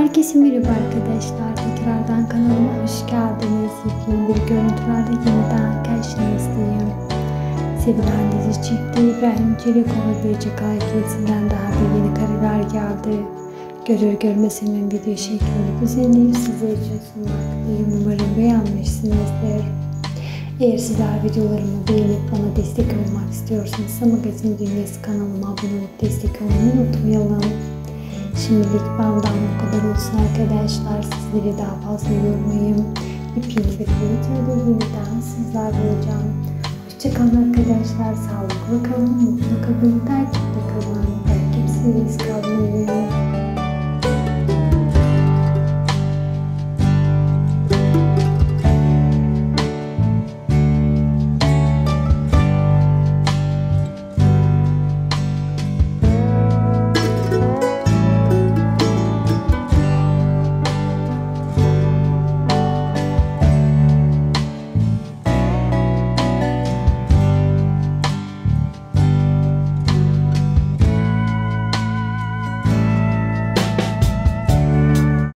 Herkese merhaba arkadaşlar. Tekrardan kanalıma hoş geldiniz. Yepyeni bir görüntülerle yeniden karşınızdayım. Sevilen dizi çifti İbrahim Çelikova Böcek ailesinden daha bir yeni kareler geldi. Görür görmez hemen video şeklinde düzenleyip sizler için sunmaktayım. Umarım beğenmişsinizdir. Eğer sizler videolarımı beğenip bana destek olmak istiyorsanız Magazin Dünyası kanalıma abone olup destek olmayı unutmayalım. Şimdilik benden bu kadar olsun arkadaşlar. Sizleri daha fazla yormayayım. Bir videoda yeniden sizlerle olacağım. Hoşçakalın arkadaşlar. Sağlıklı kalın, mutlu kalın, takipte kalın. Takipsiz kalmayın.